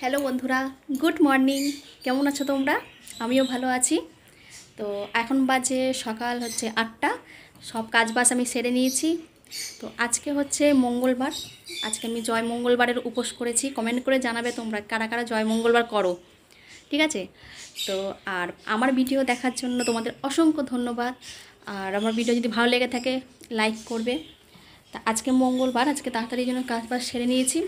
Hello বন্ধুরা, good morning. কেমন আছো তোমরা? আমিও ভালো আছি। তো এখন বাজে সকাল হচ্ছে আটটা। সব কাজ বাজ আমি সেরে নিয়েছি। তো আজকে হচ্ছে মঙ্গলবার। আজকে আমি জয় মঙ্গলবারের উপোস করেছি। কমেন্ট করে জানাবে তোমরা কারা কারা জয় মঙ্গলবার করো। ঠিক আছে? তো আর আমার ভিডিও দেখার জন্য তোমাদের অসংখ্য ধন্যবাদ। আর আমার ভিডিও যদি ভালো লেগে থাকে, লাইক করবে। তা আজকে মঙ্গলবার, আজকে তাড়াতাড়ি জন্য কাজ বাজ সেরে নিয়েছি।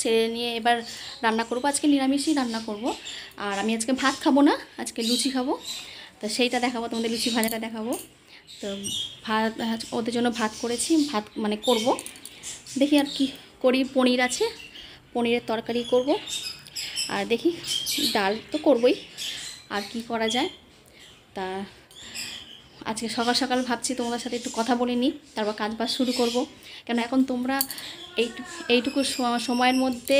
সেরে নিয়ে এবার রান্না করব। আজকে নিরামিষই রান্না করব। আর আমি আজকে ভাত খাব না, আজকে লুচি খাব। তো সেইটা দেখাবো, তোমাদের লুচি ভাজাটা দেখাবো। তো ভাত ওদের জন্য ভাত করেছি, ভাত মানে করব। দেখি আর কি করি, পনির আছে, পনিরের তরকারি করব। আর দেখি, ডাল তো করবই। আর কি করা যায়? তা আজকে সকাল সকাল ভাবছি তোমাদের সাথে একটু কথা বলে নিই, তারপর কাজ বাজ শুরু করব। কেন এখন তোমরা এইটু এইটুকু সময়ের মধ্যে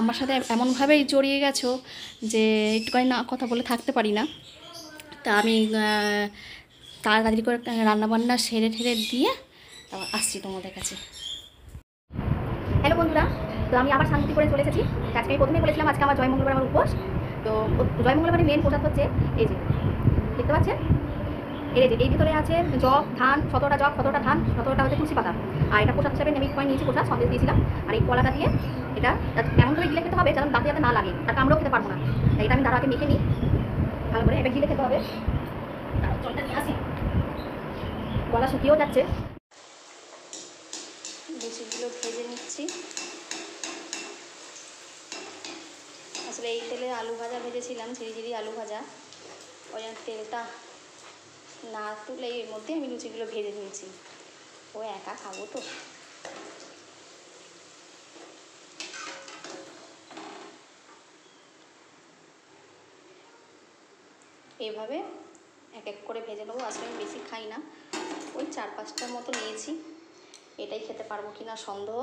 আমার সাথে এমনভাবেই জড়িয়ে গেছো যে একটুখানি না কথা বলে থাকতে পারি না। তা আমি তাড়াতাড়ি করে রান্নাবান্না সেরে ঠেরে দিয়ে তারপর আসছি তোমাদের কাছে। হ্যালো বন্ধুরা, তো আমি আবার শান্তি করে চলে এসেছি। আজকে আমি প্রথমেই বলেছিলাম, আজকে আমার জয় মঙ্গলবার আমার উপোস। তো জয় মঙ্গলবারের মেন পোশাক হচ্ছে এই যে, দেখতে পাচ্ছেন? যে, এই ভিতরে আছে জব, ধান, সতেরোটা জব, সতেরোটা ধান, সতেরোটা হচ্ছে তুলসী পাতা। আর এটা পোশাক হিসাবে আমি কয়েন নিয়েছি পোশাক সন্দেশ দিয়েছিলাম। আর এই কলাটা দিয়ে এটা এমন করে গিলে খেতে হবে যেন দাঁতে যাতে না লাগে আর কামড়েও খেতে পারব না। এটা আমি দাঁড়াকে মেখে নিই। ভালো করে এবার গিলে খেতে হবে। জলটা নিয়ে আসি। গলা শুকিয়েও যাচ্ছে। লুচিগুলো ভেজে নিচ্ছি। আসলে এই তেলে আলু ভাজা ভেজেছিলাম ঝিরি ঝিরি আলু ভাজা। ওই তেলটা না তুলে এর মধ্যে আমি লুচিগুলো ভেজে নিয়েছি। ও একা খাব তো। এইভাবে এক এক করে ভেজে নেব। আসলে আমি বেশি খাই না। ওই চার পাঁচটার মতো নিয়েছি। এটাই খেতে পারব কি না সন্দেহ।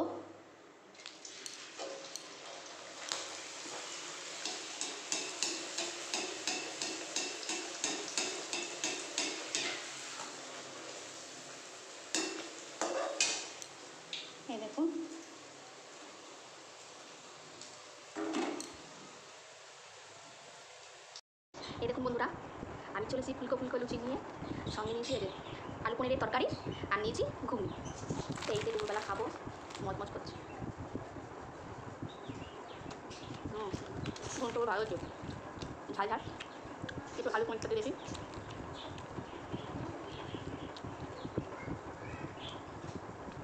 এই দেখুন বন্ধুরা, আমি চলেছি ফুলকো ফুলকো লুচি নিয়ে, সঙ্গে নিয়েছি যে আলু পনিরের তরকারি আর নিয়েছি ঘুগনি। তো এই যে দুপুরবেলা খাব মজ মজ করছি ঘুমটো ভালো ঝাল ঝাল। একটু আলু পনিরটা দিয়ে দিয়েছি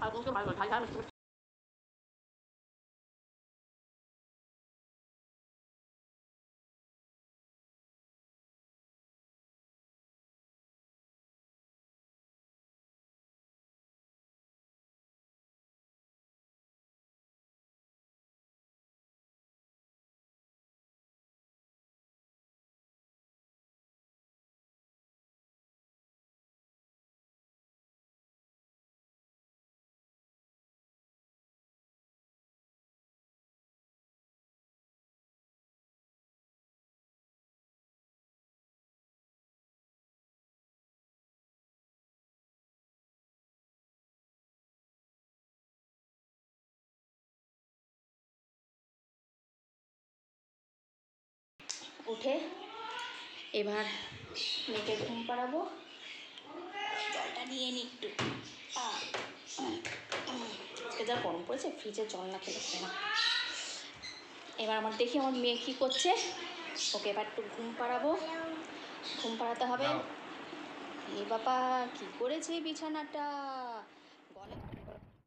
আর ভালো ঝাল ঝাল উঠে এবার মেয়েকে ঘুম পাড়াবো। জলটা নিয়ে নিই একটু। আজকে যা গরম পড়েছে ফ্রিজে জল না খেলে না। এবার আমার দেখি আমার মেয়ে কী করছে। ওকে এবার একটু ঘুম পাড়াবো। ঘুম পাড়াতে হবে। এ বাবা কী করেছে বিছানাটা?